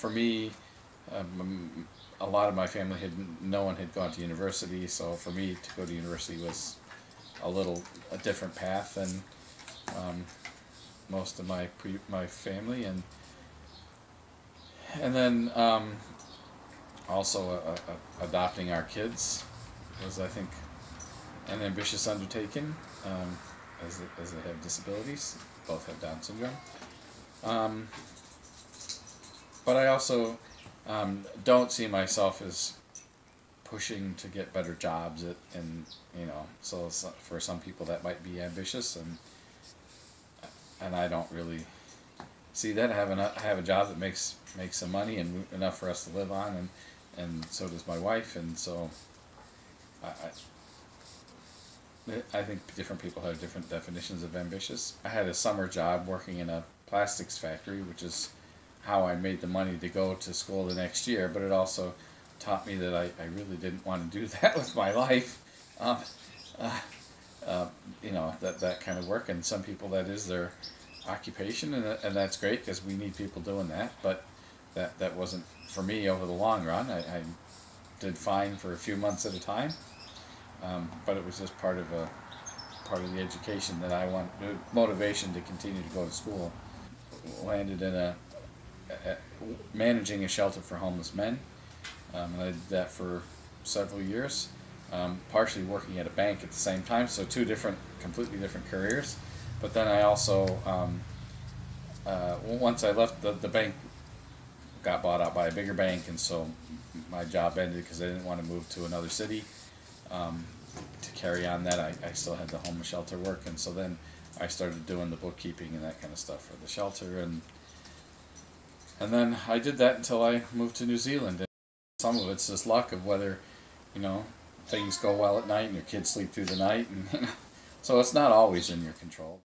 for me, um, a lot of my family had no one had gone to university, so for me to go to university was a little a different path than um, most of my pre my family, and and then um, also uh, uh, adopting our kids was I think an ambitious undertaking, um, as they, as they have disabilities, both have Down syndrome. But I also um, don't see myself as pushing to get better jobs at, and you know, so, for some people that might be ambitious, and and I don't really see that. I have a have a job that makes makes some money and enough for us to live on, and and so does my wife, and so I. I I think different people have different definitions of ambitious. I had a summer job working in a plastics factory, which is how I made the money to go to school the next year, but it also taught me that I, I really didn't want to do that with my life. Um, uh, uh, you know, that, that kind of work, and some people that is their occupation, and, and that's great because we need people doing that, but that, that wasn't for me over the long run. I, I did fine for a few months at a time, um, but it was just part of a part of the education that I want, motivation to continue to go to school. Landed in a managing a shelter for homeless men. Um, and I did that for several years, um, partially working at a bank at the same time, so two different, completely different careers. But then I also, um, uh, once I left the, the bank, got bought out by a bigger bank, and so my job ended because I didn't want to move to another city. Um, to carry on that, I, I still had the homeless shelter work, and so then I started doing the bookkeeping and that kind of stuff for the shelter, and and then I did that until I moved to New Zealand. And some of it's just luck of whether, you know, things go well at night and your kids sleep through the night. And, so it's not always in your control.